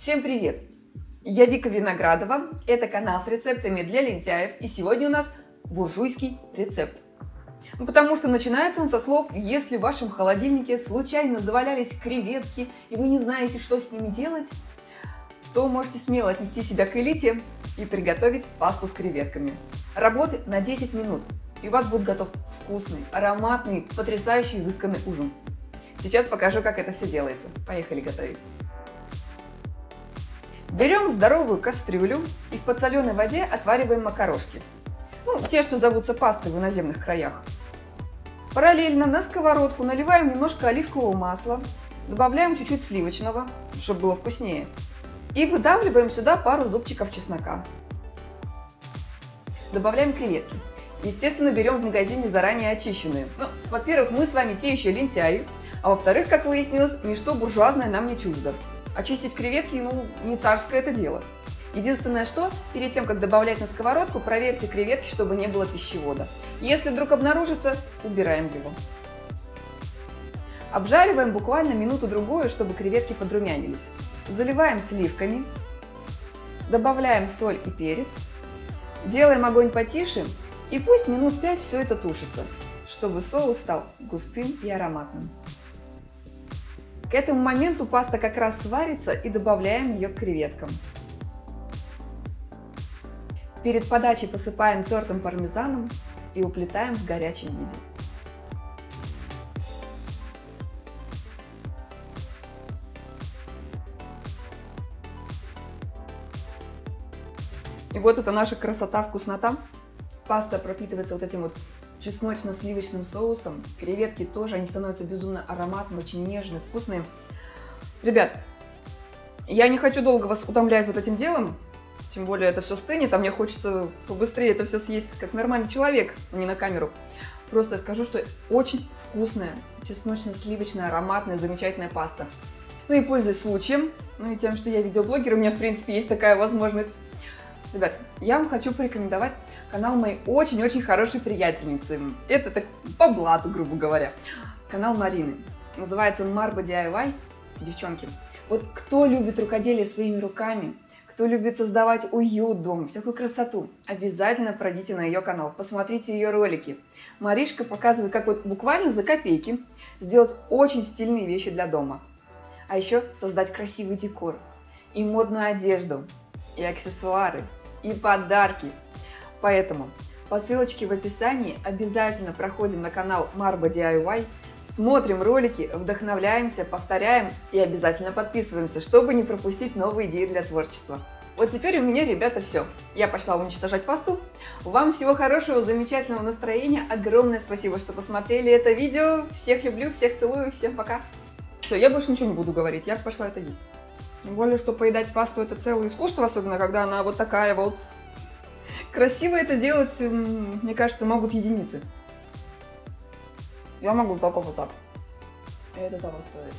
Всем привет! Я Вика Виноградова, это канал с рецептами для лентяев, и сегодня у нас буржуйский рецепт. Ну, потому что начинается он со слов «Если в вашем холодильнике случайно завалялись креветки, и вы не знаете, что с ними делать, то можете смело отнести себя к элите и приготовить пасту с креветками. Работы на 10 минут, и у вас будет готов вкусный, ароматный, потрясающий, изысканный ужин. Сейчас покажу, как это все делается. Поехали готовить. Берем здоровую кастрюлю и в подсоленной воде отвариваем макарошки. Ну, те, что зовутся пастой в иноземных краях. Параллельно на сковородку наливаем немножко оливкового масла, добавляем чуть-чуть сливочного, чтобы было вкуснее. И выдавливаем сюда пару зубчиков чеснока. Добавляем креветки. Естественно, берем в магазине заранее очищенные. Ну, во-первых, мы с вами те еще лентяи, а во-вторых, как выяснилось, ничто буржуазное нам не чуждо. Очистить креветки, ну, не царское это дело. Единственное, что перед тем, как добавлять на сковородку, проверьте креветки, чтобы не было пищевода. Если вдруг обнаружится, убираем его. Обжариваем буквально минуту-другую, чтобы креветки подрумянились. Заливаем сливками, добавляем соль и перец, делаем огонь потише и пусть минут 5 все это тушится, чтобы соус стал густым и ароматным. К этому моменту паста как раз сварится и добавляем ее к креветкам. Перед подачей посыпаем тертым пармезаном и уплетаем в горячем виде. И вот это наша красота, вкуснота. Паста пропитывается вот этим вот чесночно-сливочным соусом. Креветки тоже, они становятся безумно ароматными, очень нежные, вкусные. Ребят, я не хочу долго вас утомлять вот этим делом, тем более это все стынет, а мне хочется побыстрее это все съесть как нормальный человек, а не на камеру. Просто скажу, что очень вкусная, чесночно-сливочная, ароматная, замечательная паста. Ну и пользуясь случаем, ну и тем, что я видеоблогер, у меня в принципе есть такая возможность. Ребят, я вам хочу порекомендовать канал моей очень-очень хорошей приятельницы. Это так по блату, грубо говоря. Канал Марины. Называется он Марба DIY. Девчонки, вот кто любит рукоделие своими руками, кто любит создавать уют дома, всякую красоту, обязательно пройдите на ее канал, посмотрите ее ролики. Маришка показывает, как вот буквально за копейки сделать очень стильные вещи для дома. А еще создать красивый декор, и модную одежду, и аксессуары, и подарки – Поэтому по ссылочке в описании обязательно проходим на канал Marba DIY, смотрим ролики, вдохновляемся, повторяем и обязательно подписываемся, чтобы не пропустить новые идеи для творчества. Вот теперь у меня, ребята, все. Я пошла уничтожать посту. Вам всего хорошего, замечательного настроения. Огромное спасибо, что посмотрели это видео. Всех люблю, всех целую, всем пока. Все, я больше ничего не буду говорить, я пошла это есть. Тем более, что поедать пасту это целое искусство, особенно когда она вот такая вот Красиво это делать, мне кажется, могут единицы. Я могу только вот так. Это того стоит.